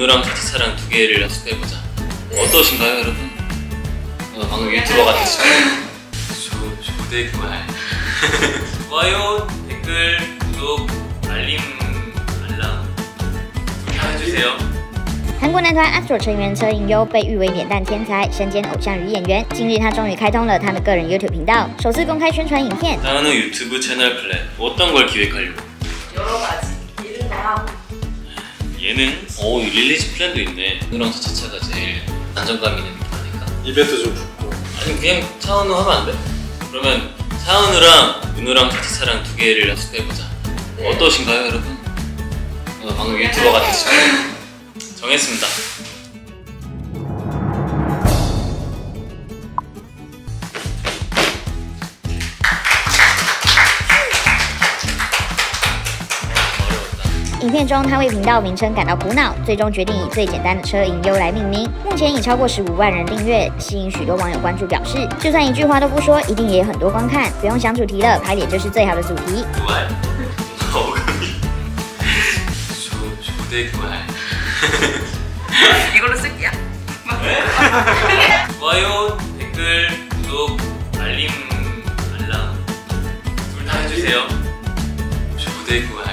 은우랑 사치사랑 두 개를 합숙해보자. 어떠신가요, 여러분? 어, 방금 유튜버가 됐죠. 조, 조대구알 좋아요, 댓글, 구독, 알림, 알람 다 해주세요. 韩国男团 ASTRO 成员车银优被誉为脸蛋天才，身兼偶像与演员。近日，他终于开通了他的个人 YouTube 频道，首次公开宣传影片。 다은우 유튜브 채널 플랜 어떤 걸 기획하려고? 여러 가지 예능 나가고 예능? 오 릴리즈 플랜도 있네. 은우랑 사치사가 제일 안정감 있는 아닐까? 이벤트 좀 붙고 아니 그냥 차은우 하면 안 돼? 그러면 차은우랑 은우랑 사치사랑 두 개를 합숙해보자. 어떠신가요, 여러분? 어, 방금 유튜버가 됐죠. 정했습니다. 影片中，他为频道名称感到苦恼，最终决定以最简单的车银优来命名。目前已超过十五万人订阅，吸引许多网友关注，表示就算一句话都不说，一定也有很多观看。不用想主题了，拍脸就是最好的主题。 두알 어금니 조, 조대구알 이걸로 쓸게요 좋아요, 댓글, 구독, 알림, 알람 둘 다 해주세요. 조대구알